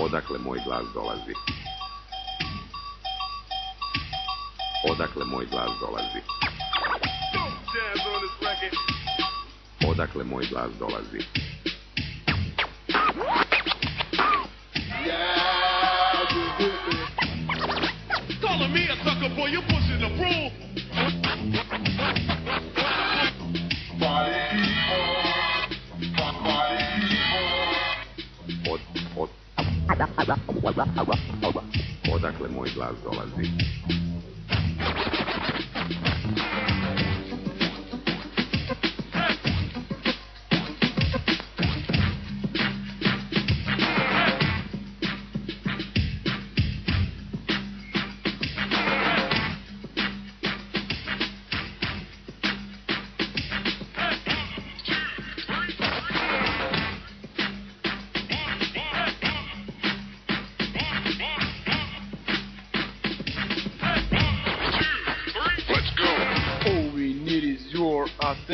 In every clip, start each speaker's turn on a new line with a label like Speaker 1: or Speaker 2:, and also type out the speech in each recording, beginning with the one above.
Speaker 1: Odakle moj glas dolazi? Odakle moj glas dolazi? Odakle moj glas dolazi?
Speaker 2: Calling me a sucker boy, you pushing the broom.
Speaker 1: Od, od, odakle moj glas dolazi?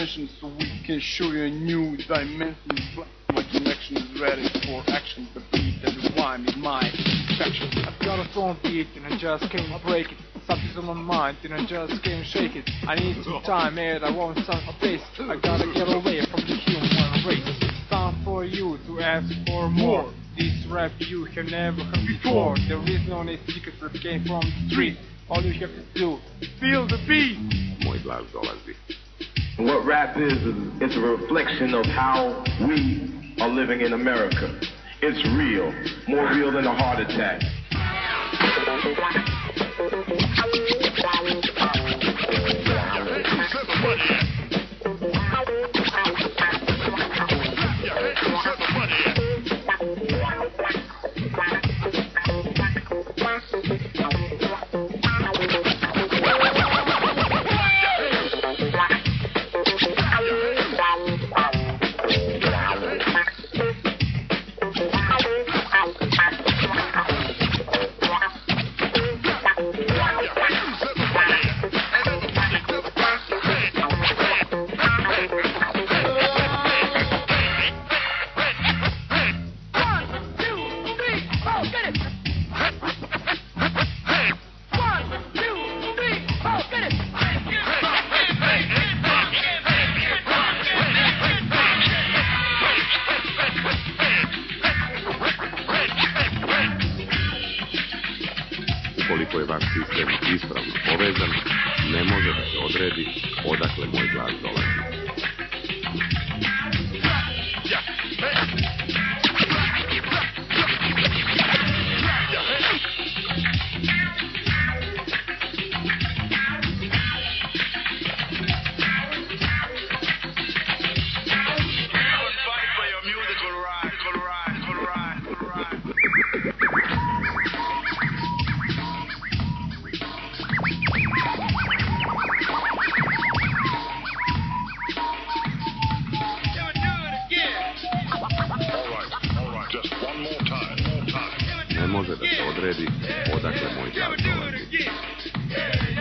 Speaker 3: Your attention so we can show you a new dimension. My connection is ready for action. The beat and the rhyme is my section.
Speaker 4: I've got a strong beat and I just can't break it. Something's on my mind and I just can't shake it. I need some time and I want some space. I gotta get away from the human race. It's time for you to ask for more. This rap you have never heard before. There is no any secret that came from the street. All you have to do, feel the beat.
Speaker 1: Moj glas dolazi.
Speaker 5: What rap is, is it's a reflection of how we are living in America. It's real, more real than a heart attack.
Speaker 1: Ukoliko je vaš sistem ispravno povezan, ne može da se odredi odakle moj glas dolazi. Ne može da se odredi odakle moj glas dolazi.